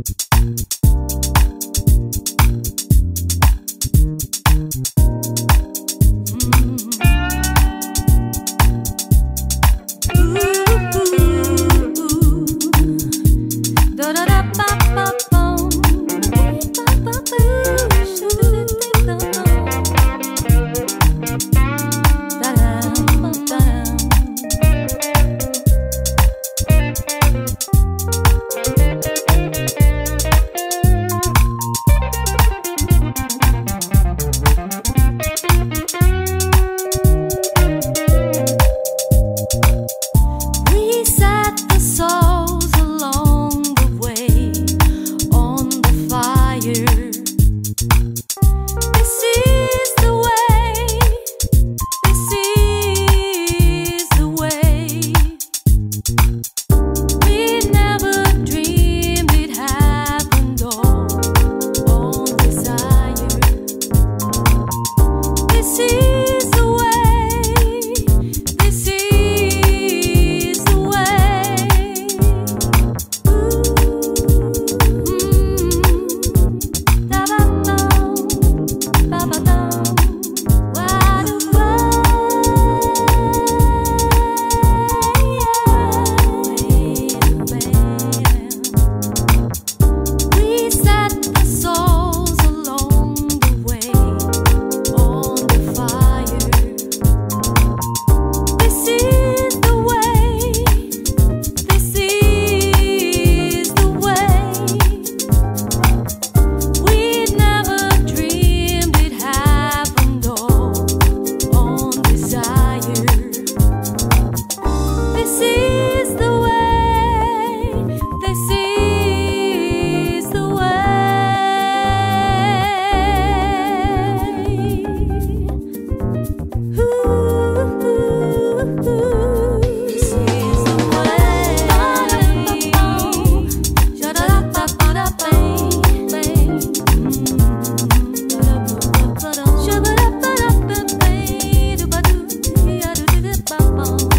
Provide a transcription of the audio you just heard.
Thank now.